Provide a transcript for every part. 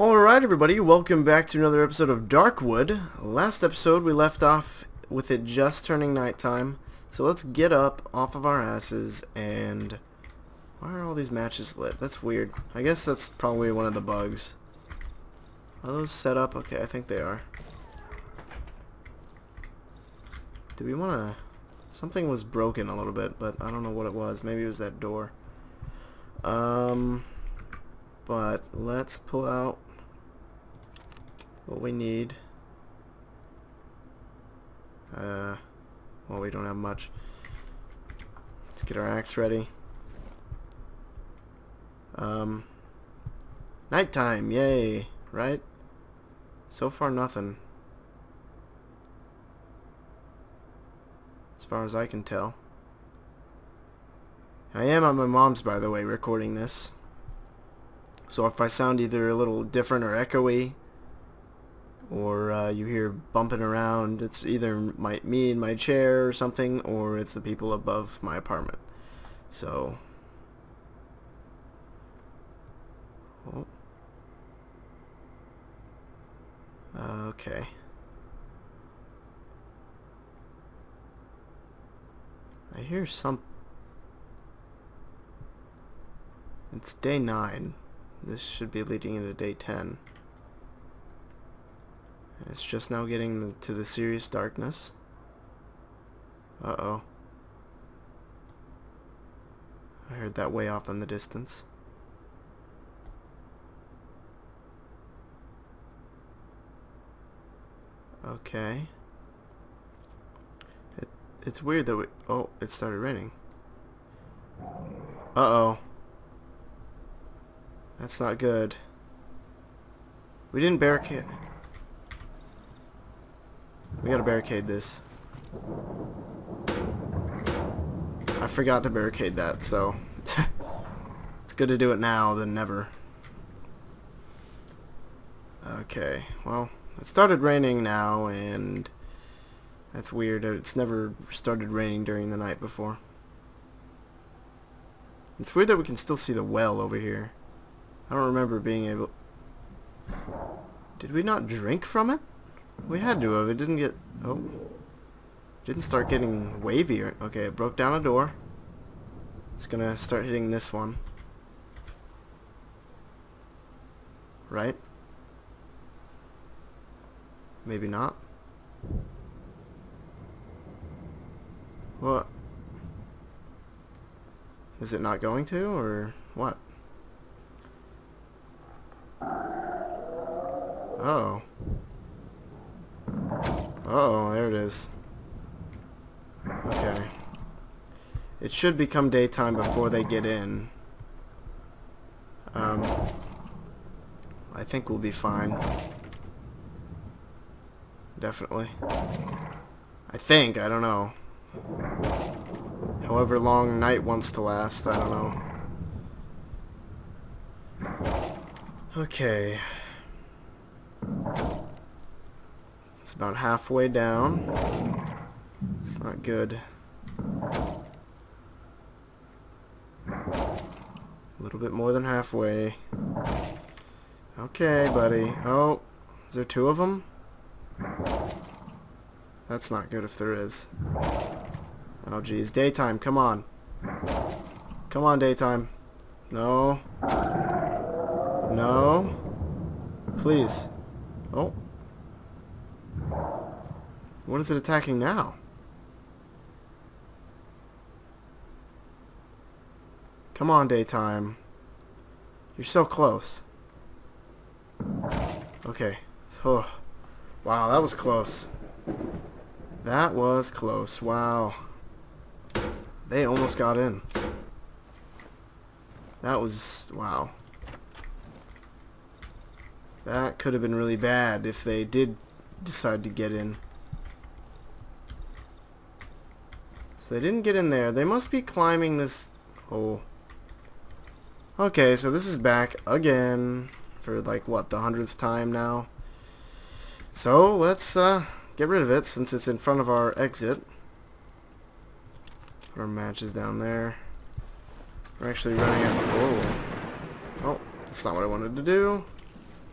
Alright everybody, welcome back to another episode of Darkwood. Last episode we left off with it just turning nighttime, so let's get up off of our asses and... Why are all these matches lit? That's weird. I guess that's probably one of the bugs. Are those set up? Okay, I think they are. Do we want to... Something was broken a little bit, but I don't know what it was. Maybe it was that door. Um... But let's pull out what we need. Uh, well, we don't have much. Let's get our axe ready. Um, nighttime, yay, right? So far, nothing. As far as I can tell. I am at my mom's, by the way, recording this. So if I sound either a little different or echoey, or uh, you hear bumping around, it's either my, me in my chair or something, or it's the people above my apartment. So, oh. okay. I hear some. It's day 9. This should be leading into day 10. It's just now getting to the serious darkness. Uh-oh. I heard that way off in the distance. Okay. It, it's weird that we... Oh, it started raining. Uh-oh. That's not good. We didn't barricade... We gotta barricade this. I forgot to barricade that, so... it's good to do it now than never. Okay, well, it started raining now, and... That's weird. It's never started raining during the night before. It's weird that we can still see the well over here. I don't remember being able... Did we not drink from it? We had to have. It didn't get... Oh. Didn't start getting wavy. Okay, it broke down a door. It's gonna start hitting this one. Right? Maybe not. What? Is it not going to, or what? Oh. Oh, there it is. Okay. It should become daytime before they get in. Um, I think we'll be fine. Definitely. I think, I don't know. However long night wants to last, I don't know. Okay. It's about halfway down. It's not good. A little bit more than halfway. Okay, buddy. Oh, is there two of them? That's not good if there is. Oh, geez. Daytime, come on. Come on, daytime. No. No. Please. Oh. What is it attacking now? Come on, daytime. You're so close. Okay. Oh. Wow, that was close. That was close. Wow. They almost got in. That was... Wow. That could have been really bad if they did decide to get in. So they didn't get in there. They must be climbing this Oh. Okay, so this is back again for like, what, the hundredth time now? So, let's uh, get rid of it since it's in front of our exit. Put our matches down there. We're actually running out of... Oh, oh, that's not what I wanted to do.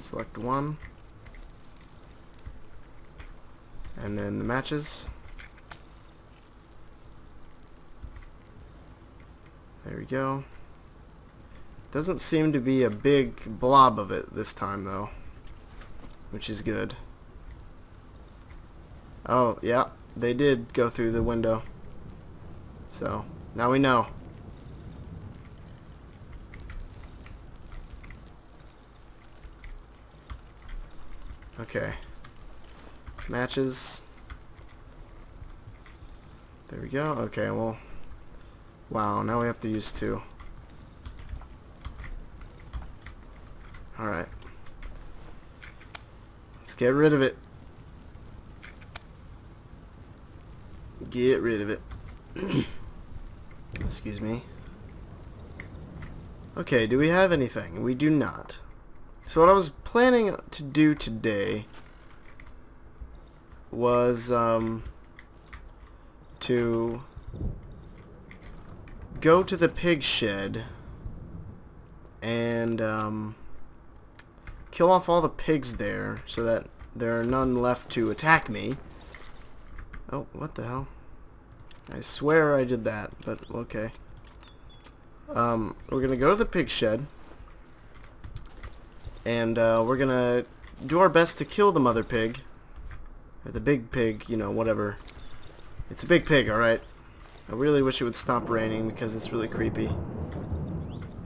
Select one. And then the matches. There we go. Doesn't seem to be a big blob of it this time though. Which is good. Oh, yeah. They did go through the window. So, now we know. Okay. Matches. There we go. Okay, well. Wow, now we have to use two. Alright. Let's get rid of it. Get rid of it. Excuse me. Okay, do we have anything? We do not. So what I was planning to do today was um, to go to the pig shed and um, kill off all the pigs there so that there are none left to attack me. Oh, what the hell? I swear I did that, but okay. Um, we're gonna go to the pig shed and uh, we're gonna do our best to kill the mother pig or the big pig you know whatever it's a big pig alright I really wish it would stop raining because it's really creepy.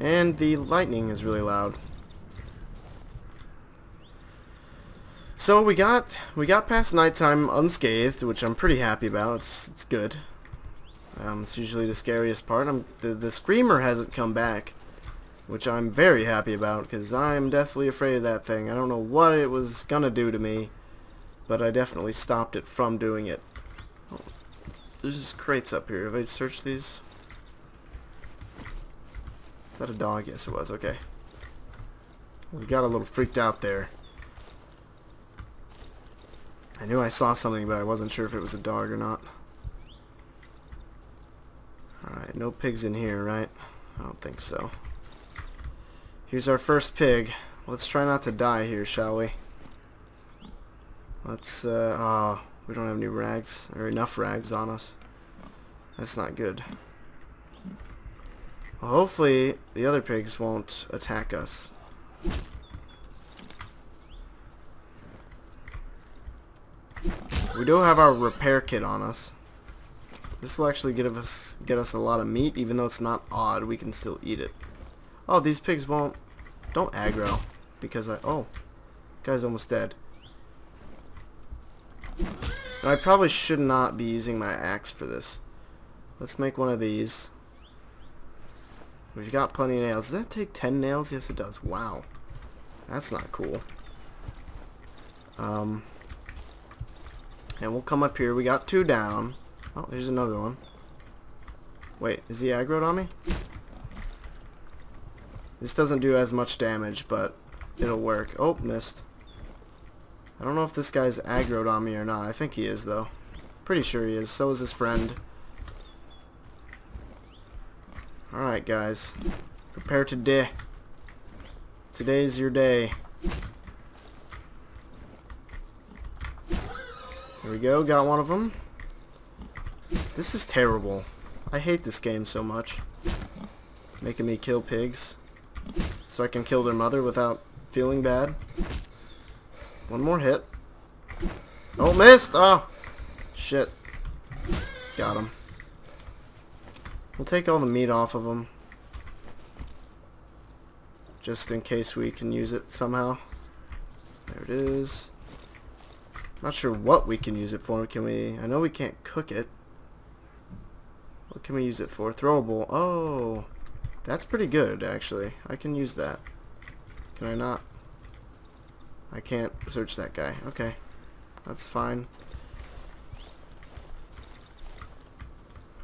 And the lightning is really loud. So we got we got past nighttime unscathed which I'm pretty happy about. It's, it's good. Um, it's usually the scariest part. I'm, the, the screamer hasn't come back which I'm very happy about because I'm deathly afraid of that thing. I don't know what it was gonna do to me, but I definitely stopped it from doing it. There's crates up here. Have I searched these? Is that a dog? Yes, it was. Okay. We got a little freaked out there. I knew I saw something, but I wasn't sure if it was a dog or not. Alright, no pigs in here, right? I don't think so. Here's our first pig. Let's try not to die here, shall we? Let's, uh, oh, we don't have any rags, or enough rags on us. That's not good. Well, hopefully the other pigs won't attack us. We do have our repair kit on us. This will actually get us get us a lot of meat, even though it's not odd. We can still eat it. Oh, these pigs won't. Don't aggro. Because I... Oh. Guy's almost dead. I probably should not be using my axe for this. Let's make one of these. We've got plenty of nails. Does that take 10 nails? Yes, it does. Wow. That's not cool. Um, and we'll come up here. We got two down. Oh, there's another one. Wait, is he aggroed on me? This doesn't do as much damage, but it'll work. Oh, missed. I don't know if this guy's aggroed on me or not. I think he is, though. Pretty sure he is. So is his friend. Alright, guys. Prepare to die. Today's your day. There we go. Got one of them. This is terrible. I hate this game so much. Making me kill pigs so I can kill their mother without feeling bad. One more hit. Oh, missed! Oh! Ah. Shit. Got him. We'll take all the meat off of them. Just in case we can use it somehow. There it is. Not sure what we can use it for. Can we... I know we can't cook it. What can we use it for? Throwable. Oh! That's pretty good, actually. I can use that. Can I not? I can't search that guy. Okay. That's fine.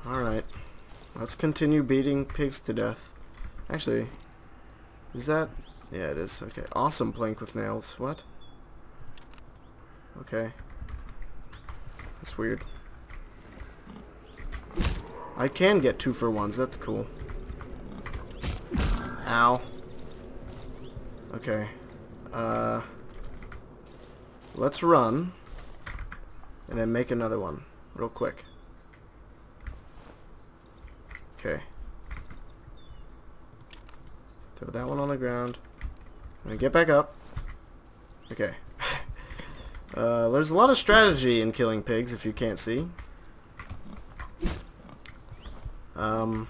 Alright. Let's continue beating pigs to death. Actually, is that... Yeah, it is. Okay. Awesome plank with nails. What? Okay. That's weird. I can get two for ones. That's cool. Ow. Okay. Uh, let's run. And then make another one. Real quick. Okay. Throw that one on the ground. And get back up. Okay. uh, there's a lot of strategy in killing pigs, if you can't see. Um,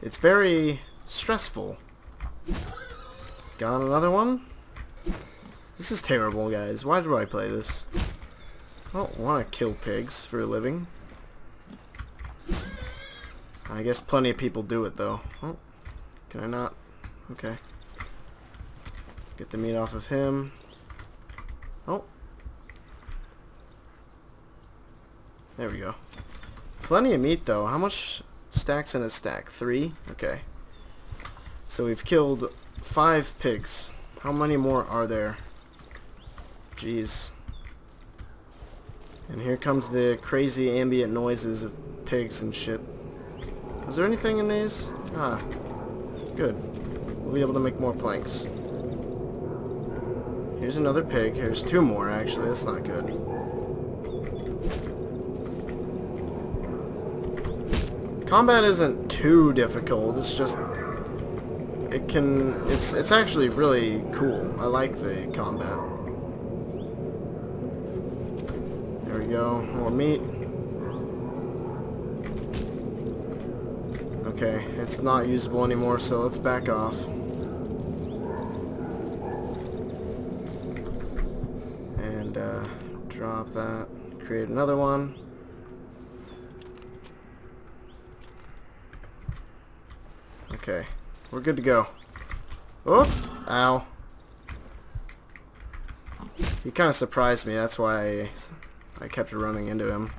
it's very stressful. Got another one? This is terrible, guys. Why do I play this? I don't want to kill pigs for a living. I guess plenty of people do it, though. Oh, can I not? Okay. Get the meat off of him. Oh. There we go. Plenty of meat, though. How much stacks in a stack? Three? Okay. So we've killed five pigs. How many more are there? Jeez. And here comes the crazy ambient noises of pigs and shit. Is there anything in these? Ah. Good. We'll be able to make more planks. Here's another pig. Here's two more, actually. That's not good. Combat isn't too difficult. It's just... It can... It's, it's actually really cool. I like the combat. There go. More meat. Okay, it's not usable anymore, so let's back off. And, uh, drop that. Create another one. Okay, we're good to go. Oh! Ow. He kind of surprised me, that's why I, I kept running into him.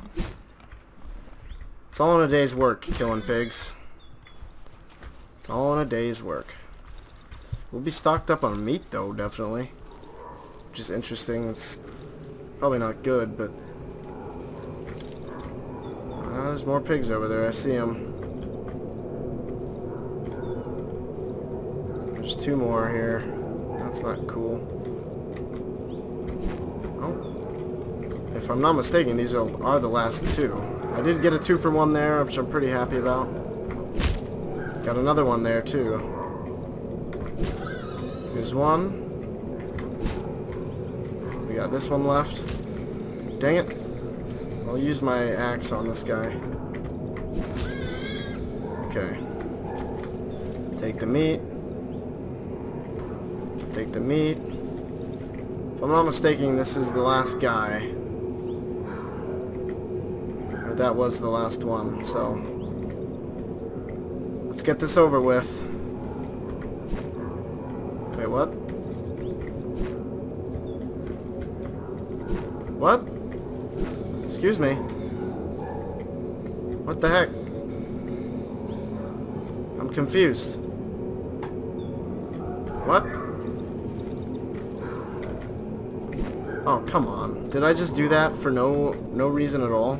It's all in a day's work, killing pigs. It's all in a day's work. We'll be stocked up on meat, though, definitely. Which is interesting. It's probably not good, but... Uh, there's more pigs over there. I see them. There's two more here. That's not cool. Oh. If I'm not mistaken, these are, are the last two. I did get a two for one there, which I'm pretty happy about. Got another one there, too. Here's one. We got this one left. Dang it. I'll use my axe on this guy. Okay. Take the meat. Take the meat. If I'm not mistaken, this is the last guy. That was the last one, so... Let's get this over with. Wait, what? What? Excuse me. What the heck? I'm confused. What? Oh, come on. Did I just do that for no no reason at all?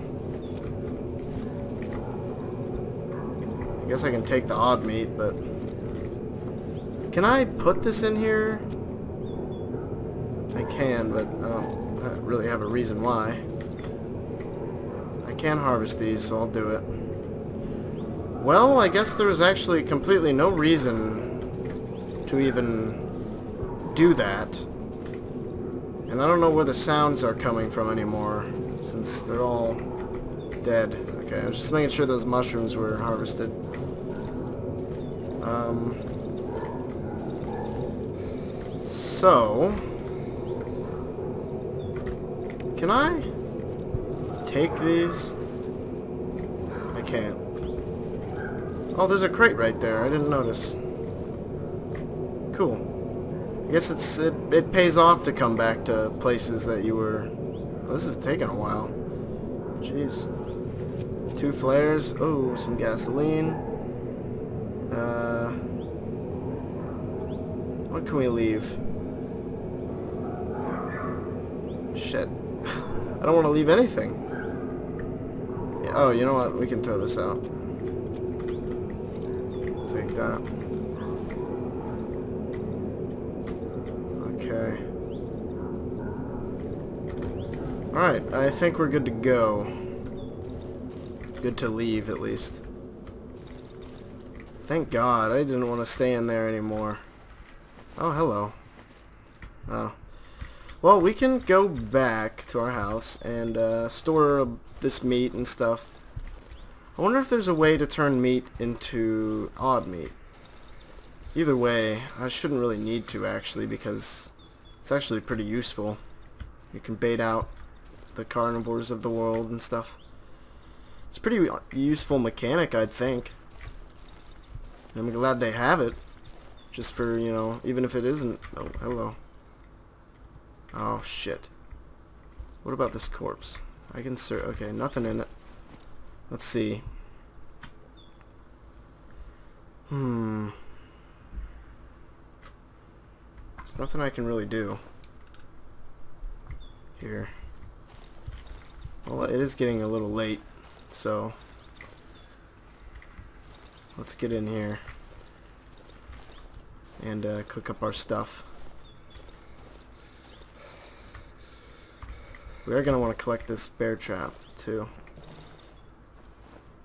I guess I can take the odd meat, but... Can I put this in here? I can, but I don't really have a reason why. I can harvest these, so I'll do it. Well, I guess there was actually completely no reason to even do that. And I don't know where the sounds are coming from anymore, since they're all dead. Okay, I was just making sure those mushrooms were harvested. Um, so, can I take these? I can't. Oh, there's a crate right there. I didn't notice. Cool. I guess it's it, it pays off to come back to places that you were... Oh, this is taking a while. Jeez. Two flares. Oh, some gasoline. Uh, what can we leave? Shit. I don't want to leave anything. Oh, you know what? We can throw this out. Take that. Okay. Alright, I think we're good to go. Good to leave, at least. Thank God, I didn't want to stay in there anymore. Oh, hello. Oh. Well, we can go back to our house and uh, store this meat and stuff. I wonder if there's a way to turn meat into odd meat. Either way, I shouldn't really need to actually because it's actually pretty useful. You can bait out the carnivores of the world and stuff. It's a pretty useful mechanic, I'd think. I'm glad they have it. Just for, you know, even if it isn't... Oh, hello. Oh, shit. What about this corpse? I can search... Okay, nothing in it. Let's see. Hmm. There's nothing I can really do. Here. Well, it is getting a little late, so... Let's get in here and uh, cook up our stuff. We are going to want to collect this bear trap, too.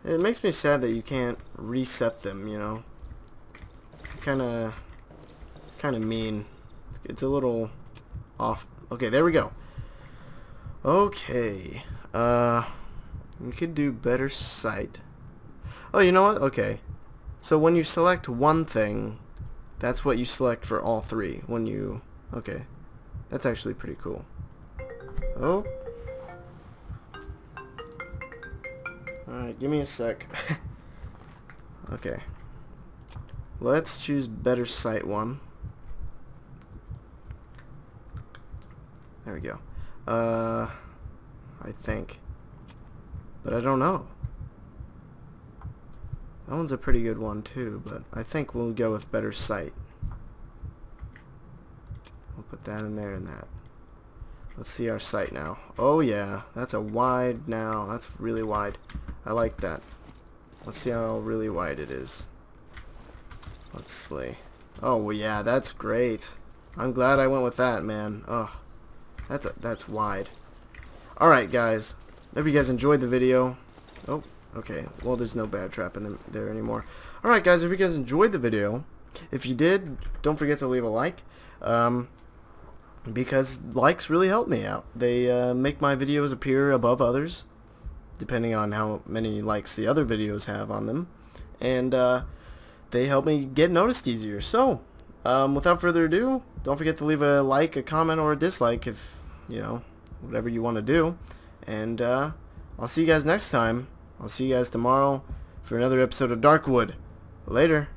It makes me sad that you can't reset them, you know. Kind of, it's kind of mean. It's a little off. Okay, there we go. Okay, uh, we could do better sight. Oh, you know what? Okay. So when you select one thing, that's what you select for all three when you... Okay. That's actually pretty cool. Oh. Alright, give me a sec. okay. Let's choose better sight one. There we go. Uh, I think. But I don't know. That one's a pretty good one too, but I think we'll go with better sight. That in there and that. Let's see our sight now. Oh yeah, that's a wide now. That's really wide. I like that. Let's see how really wide it is. Let's see. Oh well, yeah, that's great. I'm glad I went with that, man. Oh, that's a, that's wide. All right, guys. Hope you guys enjoyed the video. Oh, Okay, well there's no bad trap in there anymore. Alright guys, if you guys enjoyed the video, if you did, don't forget to leave a like. Um, because likes really help me out. They uh, make my videos appear above others, depending on how many likes the other videos have on them. And uh, they help me get noticed easier. So, um, without further ado, don't forget to leave a like, a comment, or a dislike if, you know, whatever you want to do. And uh, I'll see you guys next time. I'll see you guys tomorrow for another episode of Darkwood. Later.